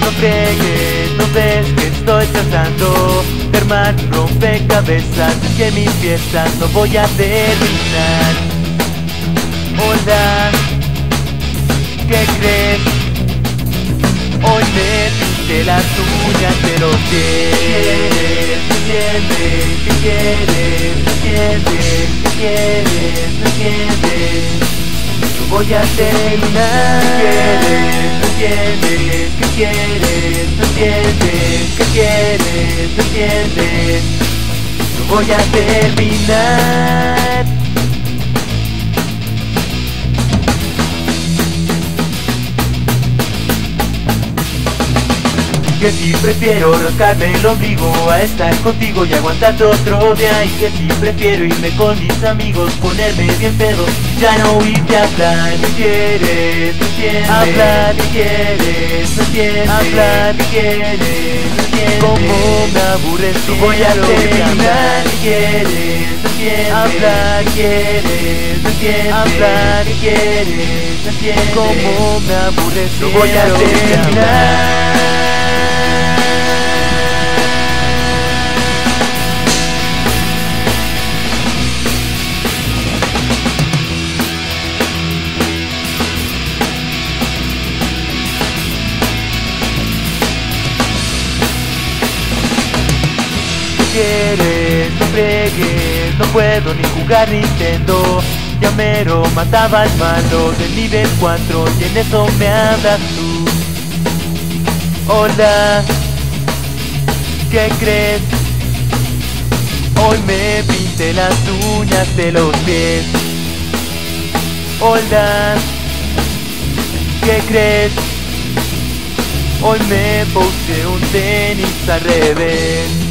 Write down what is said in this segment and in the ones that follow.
no friegues, no ves que estoy tratando de armar rompecabezas, es que mi fiesta no voy a terminar. Hola, ¿qué crees? Hoy me de las uñas, pero ¿qué quieres? ¿Qué quieres? ¿Qué quieres? ¿Qué quieres? ¿Qué quieres? ¿Qué quieres? No voy a terminar. ¿Qué quieres? ¿Qué quieres? ¿Qué quieres? ¿Qué quieres? ¿Qué quieres? No voy a terminar. Que si prefiero rascarme el ombligo a estar contigo y aguantarte otro día Y que si prefiero irme con mis amigos, ponerme bien pedo Ya no oírte hablar, ¿me quieres? ¿Me entiendes? Hablar, ¿me quieres? ¿Me entiendes? Hablar, ¿me quieres? ¿Me entiendes? Como me aburres, no voy a terminar ¿Me quieres? ¿Me entiendes? Hablar, ¿quieres? ¿Me entiendes? Hablar, ¿me quieres? ¿Me entiendes? Como me aburres, no voy a terminar quieres, no fregues, no puedo ni jugar Nintendo Ya mero mataba al malo del nivel 4 y en eso me hablas tú Hola, ¿qué crees? Hoy me pinté las uñas de los pies Hola, ¿qué crees? Hoy me puse un tenis al revés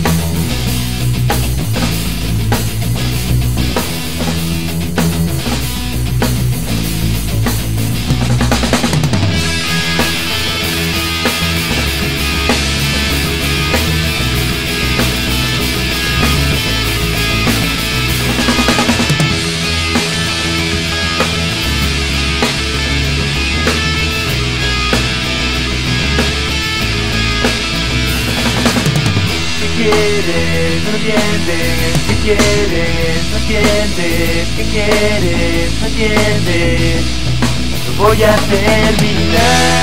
entiendes, ¿qué quieres? No entiendes, ¿qué quieres? No entiendes, voy a terminar.